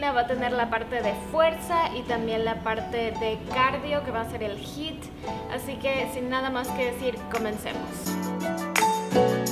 va a tener la parte de fuerza y también la parte de cardio que va a ser el HIT. Así que sin nada más que decir, comencemos.